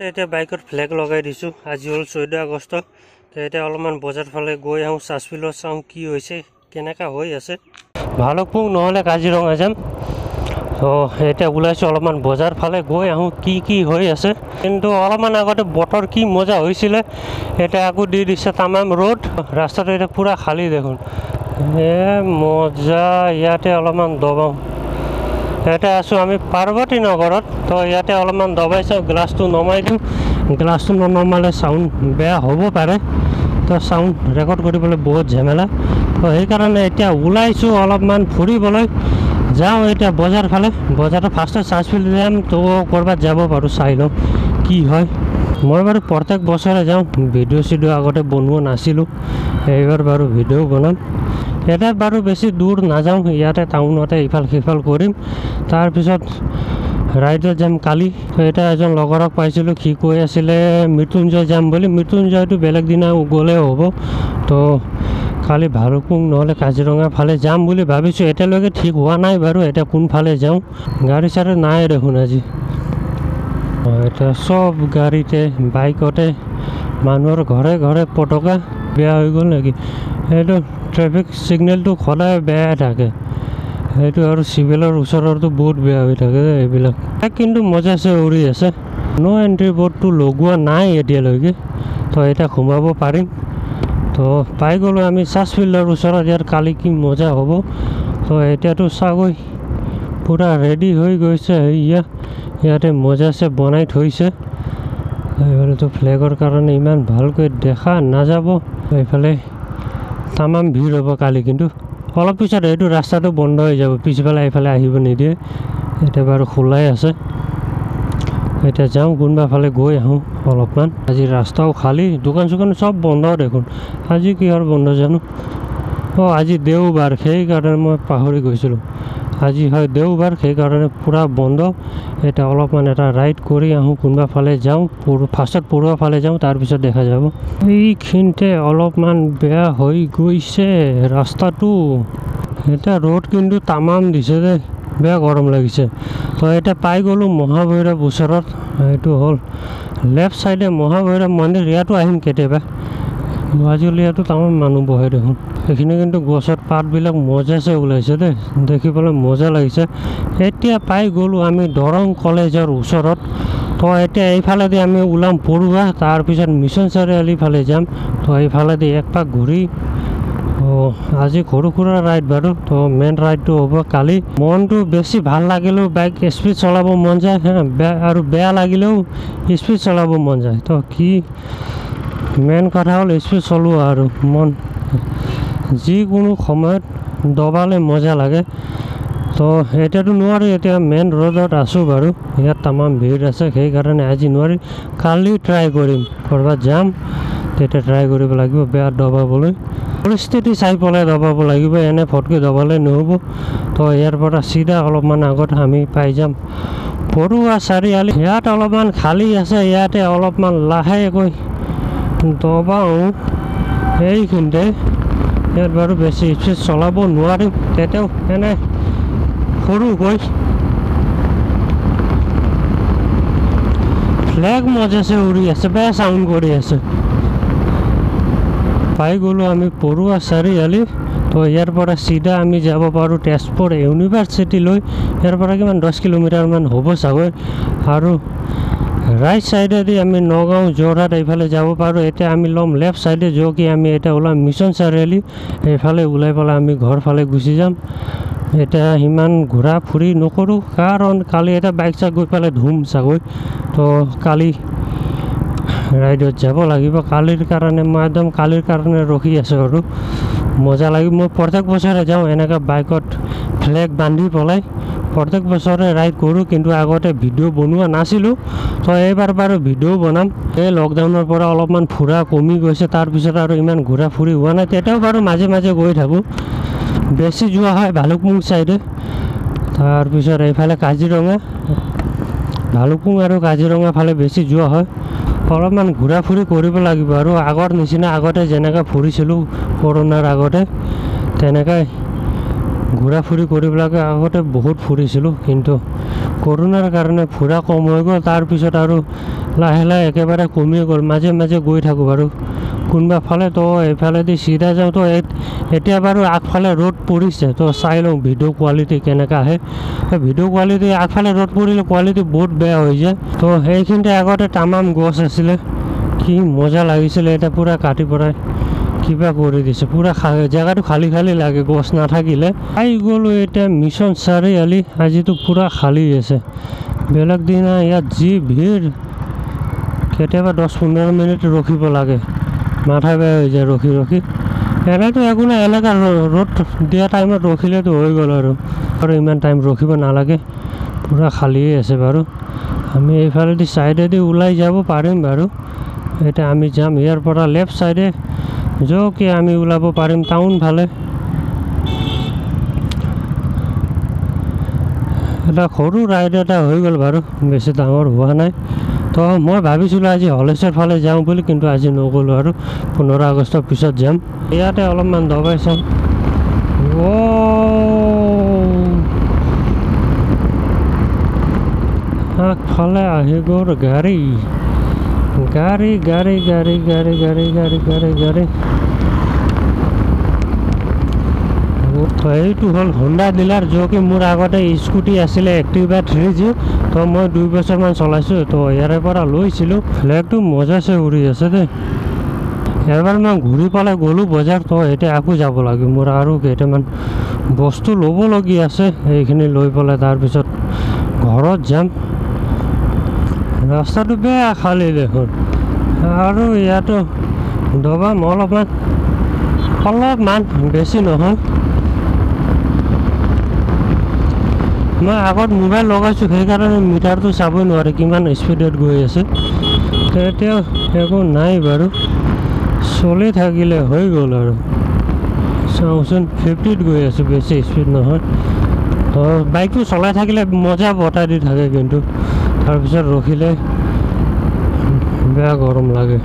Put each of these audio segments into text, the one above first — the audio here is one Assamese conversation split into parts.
এতিয়া বাইকত ফ্লেগ লগাই দিছোঁ। আজি হ'ল চৈধ্য আগষ্ট। তো এতিয়া অলপমান বজাৰ ফালে গৈ আহোঁ চাচপিলত চাওঁ কি হৈছে কেনেকুৱা হৈ আছে। ভালুকপুং নহ'লে কাজিৰঙা যাম। অঁ এতিয়া ওলাইছোঁ অলপমান বজাৰ ফালে গৈ আহোঁ কি কি হৈ আছে। কিন্তু অলপমান আগতে বতৰ কি মজা হৈছিলে এতিয়া আকৌ দি দিছে তামাম ৰ'দ। ৰাস্তাটো এতিয়া পূৰা খালী দেখোন। এ মজা ইয়াতে অলপমান দবাওঁ। ইয়াতে আছোঁ আমি পাৰ্বতী নগৰত। তো ইয়াতে অলপমান দবাই চাওঁ গ্লাছটো নমাই দিওঁ। গ্লাছটো ননমালে চাউণ্ড বেয়া হ'ব পাৰে। তো চাউণ্ড ৰেকৰ্ড কৰিবলৈ বহুত ঝেমেলা। তো সেইকাৰণে এতিয়া ওলাইছোঁ অলপমান ফুৰিবলৈ। যাওঁ এতিয়া বজাৰ ফালে। বজাৰত ফাৰ্ষ্টত চাৰ্জফিল যাম তো ক'ৰবাত যাব পাৰোঁ চাই লওঁ কি হয়। মই বাৰু প্ৰত্যেক বছৰে যাওঁ। ভিডিঅ' চিডিঅ' আগতে বনোৱা নাছিলোঁ। এইবাৰ বাৰু ভিডিঅ' বনাম। ইয়াতে বাৰু বেছি দূৰ নাযাওঁ ইয়াতে টাউনতে ইফাল সিফাল কৰিম। তাৰপিছত ৰাইডত যাম কালি এতিয়া এজন লগৰক পাইছিলোঁ সি কৈ আছিলে মৃত্যুঞ্জয় যাম বুলি। মৃত্যুঞ্জয়টো বেলেগ দিনা গ'লেও হ'ব। তো কালি ভালুকপুং নহ'লে কাজিৰঙা ফালে যাম বুলি ভাবিছোঁ। এতিয়ালৈকে ঠিক হোৱা নাই বাৰু এতিয়া কোনফালে যাওঁ। গাড়ী চাড়ী নাই দেখোন আজি। অঁ, এতিয়া চব গাড়ীতে বাইকতে মানুহৰ ঘৰে ঘৰে পতকা বেয়া হৈ গ'ল নেকি? সেইটো ট্ৰেফিক ছিগনেলটো সদায় বেয়াই থাকে। সেইটো আৰু চিভিলৰ ওচৰতো বহুত বেয়া হৈ থাকে যে এইবিলাক। তাক কিন্তু মজাছে উৰি আছে। ন' এণ্ট্ৰি বৰ্ডটো লগোৱা নাই এতিয়ালৈকে। তো এতিয়া সোমাব পাৰিম। তো পাই গ'লোঁ আমি চাৰ্চ ফিল্ডৰ ওচৰত। ইয়াৰ কালি কি মজা হ'ব? তো এতিয়াতো চাগৈ পূৰা ৰেডি হৈ গৈছে। ইয়া ইয়াতে মজাছে বনাই থৈছে। এইফালেতো ফ্লেগৰ কাৰণে ইমান ভালকৈ দেখা নাযাব। এইফালে তামাম ভিৰ হ'ব কালি কিন্তু অলপ পিছত এইটো ৰাস্তাটো বন্ধ হৈ যাব। পিছফালে এইফালে আহিব নিদিয়ে। এতিয়া বাৰু খোলাই আছে। এতিয়া যাওঁ কোনোবা ফালে গৈ আহোঁ অলপমান। আজি ৰাস্তাও খালী দোকান চোকান চব বন্ধ দেখোন। আজি কিহৰ বন্ধ জানো? অঁ আজি দেওবাৰ সেইকাৰণে মই পাহৰি গৈছিলোঁ। আজি হয় দেওবাৰ সেইকাৰণে পূৰা বন্ধ। এতিয়া অলপমান এটা ৰাইড কৰি আহোঁ কোনোবা ফালে যাওঁ ফাৰ্ষ্টত পৰুৱা ফালে যাওঁ তাৰপিছত দেখা যাব। এইখিনিতে অলপমান বেয়া হৈ গৈছে ৰাস্তাটো। এতিয়া ৰ'দ কিন্তু তামাম দিছে দেই বেয়া গৰম লাগিছে। তো এতিয়া পাই গ'লোঁ মহাভৈৰৱ ওচৰত। এইটো হ'ল লেফ্ট ছাইডে মহাভৈৰৱ মন্দিৰ ইয়াতো আহিম কেতিয়াবা। মাজুলী ইয়াতো তামাম মানুহ বহে দেখোন। সেইখিনি কিন্তু গছৰ পাতবিলাক মজাছে ওলাইছে দেই। দেখিবলৈ মজা লাগিছে। এতিয়া পাই গ'লোঁ আমি দৰং কলেজৰ ওচৰত। তো এতিয়া এইফালেদি আমি ওলাম পৰুৱা তাৰপিছত মিছন চাৰিআলি ফালে যাম। তো এইফালেদি এক পাক ঘূৰি অঁ আজি সৰু সুৰা ৰাইড বাৰু। তো মেইন ৰাইডটো হ'ব কালি। মনটো বেছি ভাল লাগিলেও বাইক স্পীড চলাব মন যায়। বেয়া আৰু বেয়া লাগিলেও স্পীড চলাব মন যায়। তো কি মেইন কথা হ'ল স্পীড চলোৱা আৰু মন। যিকোনো সময়ত দবালে মজা লাগে। তো এতিয়াতো নোৱাৰি এতিয়া মেইন ৰোডত আছোঁ বাৰু। ইয়াত তামাম ভিৰ আছে সেইকাৰণে আজি নোৱাৰি। কালি ট্ৰাই কৰিম। ক'ৰবাত যাম তেতিয়া ট্ৰাই কৰিব লাগিব বেয়া দবাবলৈ। পৰিস্থিতি চাই পেলাই দবাব লাগিব এনে ফটকৈ দবালে নহ'ব। তো ইয়াৰ পৰা চিধা অলপমান আগত আমি পাই যাম। পৰুৱা চাৰিআলি ইয়াত অলপমান খালী আছে ইয়াতে অলপমান লাহেকৈ দবাওঁ এইখিনিতে ইয়াত বাৰু বেছি স্পীড চলাব নোৱাৰিম তেতিয়াও এনে সৰুকৈ ফ্লেগ মজাছে উৰি আছে বেয়া চাউণ্ড কৰি আছে পাই গ'লোঁ আমি পৰুৱা চাৰিআলি তো ইয়াৰ পৰা চিধা আমি যাব পাৰোঁ তেজপুৰ ইউনিভাৰ্চিটিলৈ ইয়াৰ পৰা কিমান দহ কিলোমিটাৰমান হ'ব চাগৈ আৰু ৰাইট ছাইডেদি আমি নগাঁও যোৰহাট এইফালে যাব পাৰোঁ। এতিয়া আমি ল'ম লেফ্ট ছাইডে য'ত কি আমি এতিয়া ওলাম মিছন চাৰিআলি এইফালে ওলাই পেলাই আমি ঘৰ ফালে গুচি যাম। এতিয়া সিমান ঘূৰা ফুৰি নকৰোঁ কাৰণ কালি এটা বাইক চাইক গৈ পেলাই ধুম চাগৈ। তো কালি ৰাইডত যাব লাগিব। কালিৰ কাৰণে মই একদম কালিৰ কাৰণে ৰখি আছোঁ আৰু। মজা লাগিব। মই প্ৰত্যেক বছৰে যাওঁ এনেকৈ বাইকত ফ্লেগ বান্ধি পেলাই। প্ৰত্যেক বছৰে ৰাইড কৰোঁ কিন্তু আগতে ভিডিঅ' বনোৱা নাছিলোঁ। তো এইবাৰ বাৰু ভিডিঅ' বনাম। এই লকডাউনৰ পৰা অলপমান ফুৰা কমি গৈছে তাৰপিছত আৰু ইমান ঘূৰা ফুৰি হোৱা নাই। তেতিয়াও বাৰু মাজে মাজে গৈ থাকোঁ। বেছি যোৱা হয় ভালুকপুং ছাইডে তাৰপিছত এইফালে কাজিৰঙা। ভালুকপুং আৰু কাজিৰঙা ফালে বেছি যোৱা হয়। অলপমান ঘূৰা ফুৰি কৰিব লাগিব আৰু আগৰ নিচিনা আগতে যেনেকৈ ফুৰিছিলোঁ কৰোণাৰ আগতে তেনেকৈ ঘূৰা ফুৰি কৰিবলৈ আগতে বহুত ফুৰিছিলোঁ কিন্তু কৰোণাৰ কাৰণে ফুৰা কম হৈ গ'ল। তাৰপিছত আৰু লাহে লাহে একেবাৰে কমি গ'ল। মাজে মাজে গৈ থাকোঁ বাৰু। কোনোবা ফালে তো এইফালেদি চিধা যাওঁ তো এত- এতিয়া বাৰু আগফালে ৰ'দ পৰিছে। তো চাই লওঁ ভিডিঅ' কোৱালিটি কেনেকুৱা আহে। ভিডিঅ' কোৱালিটি আগফালে ৰ'দ পৰিলে কোৱালিটি বহুত বেয়া হৈ যায়। তো সেইখিনিতে আগতে তামাম গছ আছিলে। কি মজা লাগিছিলে এতিয়া পূৰা কাটি পৰাই। কিবা কৰি দিছে। পূৰা জেগাটো খালী খালী লাগে গছ নাথাকিলে। আহি গ'লোঁ এতিয়া মিছন চাৰিআলি আজিতো পূৰা খালী আছে। বেলেগ দিনা ইয়াত যি ভিৰ। কেতিয়াবা দহ পোন্ধৰ মিনিট ৰখিব লাগে। মাথা বেয়া হৈ যায় ৰখি ৰখি। এনেতো একো নাই এনেকুৱা ৰ- ৰ'দ দিয়া টাইমত ৰখিলেতো হৈ গ'ল আৰু। আৰু ইমান টাইম ৰখিব নালাগে। পূৰা খালীয়ে আছে বাৰু। আমি এইফালেদি ছাইডেদি ওলাই যাব পাৰিম বাৰু। এতিয়া আমি যাম ইয়াৰ পৰা লেফ্ট ছাইডে য'কে আমি ওলাব পাৰিম। টাউন ফালে। এটা সৰু ৰাইড এটা হৈ গ'ল বাৰু বেছি ডাঙৰ হোৱা নাই। তো মই ভাবিছিলোঁ আজি হলেশ্বৰ ফালে যাওঁ বুলি কিন্তু আজি নগ'লোঁ আৰু। পোন্ধৰ আগষ্টৰ পিছত যাম। ইয়াতে অলপমান দবাই চাম আগফালে আহি গ'ল গাড়ী। গাড়ী গাড়ী গাড়ী গাড়ী গাড়ী গাড়ী গাড়ী গাড়ী তো এইটো হ'ল হোণ্ডা ডিলাৰ য'কে মোৰ আগতে স্কুটি আছিলে এক্টিভা থ্ৰী জি তো মই দুই বছৰমান চলাইছোঁ তো ইয়াৰে পৰা লৈছিলোঁ। ফ্লেগটো মজাছে উৰি আছে দেই। এবাৰ মই ঘূৰি পেলাই গ'লোঁ বজাৰ তো এতিয়া আকৌ যাব লাগে। মোৰ আৰু কেইটামান বস্তু ল'বলগীয়া আছে এইখিনি লৈ পেলাই তাৰপিছত ঘৰত যাম। ৰাস্তাটো বেয়া খালী দেখোন। আৰু ইয়াতো দবাম অলপমান অলপমান বেছি নহয়। মই আগত মোবাইল লগাইছোঁ সেইকাৰণে মিটাৰটো চাবই নোৱাৰে কিমান স্পীডত গৈ আছে। এতিয়া একো নাই বাৰু। চলি থাকিলে হৈ গ'ল আৰু। চাওঁচোন ফিফটিত গৈ আছোঁ বেছি স্পীড নহয়। বাইকটো চলাই থাকিলে মজা বতাহ দি থাকে কিন্তু। তাৰপিছত ৰখিলে বেয়া গৰম লাগে।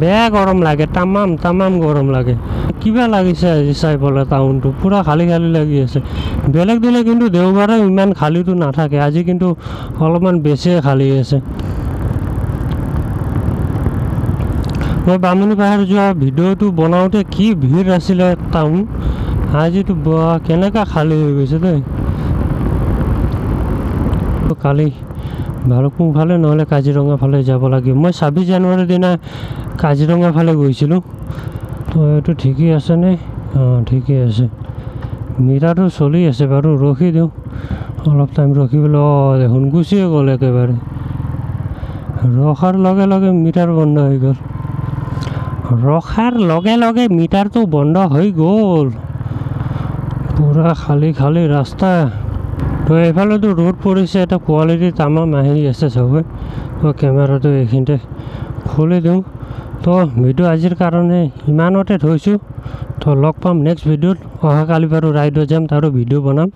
বেয়া গৰম লাগে তামাম তামাম গৰম লাগে। কিবা লাগিছে আজি চাই পেলাই টাউনটো পূৰা খালী খালী লাগি আছে। বেলেগ দিলে কিন্তু দেওবাৰে ইমান খালীটো নাথাকে আজি কিন্তু অলপমান বেছিয়ে খালী আছে। মই বামুণী পাহাৰ যোৱা ভিডিঅ'টো বনাওঁতে কি ভিৰ আছিলে টাউন আজিতো কেনেকুৱা খালী হৈ গৈছে দেই। কালি ভালুকপুং ফালে নহ'লে কাজিৰঙা ফালে যাব লাগিব মই ছাব্বিছ জানুৱাৰীৰ দিনা কাজিৰঙা ফালে গৈছিলোঁ। তো এইটো ঠিকেই আছেনে? অঁ ঠিকেই আছে। মিটাৰটো চলি আছে বাৰু ৰখি দিওঁ। অলপ টাইম ৰখি পেলাই অঁ দেখোন গুচিয়ে গ'ল একেবাৰে। ৰখাৰ লগে লগে মিটাৰ বন্ধ হৈ গ'ল। ৰখাৰ লগে লগে মিটাৰটো বন্ধ হৈ গ'ল। পূৰা খালী খালী ৰাস্তা। তো এইফালেতো ৰ'দ পৰিছে এটা কোৱালিটি তামাম আহি আছে চবে। তো কেমেৰাটো এইখিনিতে খুলি দিওঁ। তো ভিডিঅ' আজিৰ কাৰণে ইমানতে থৈছোঁ। তো লগ পাম নেক্সট ভিডিঅ'ত। অহাকালি বাৰু ৰাইডত যাম তাৰো ভিডিঅ' বনাম।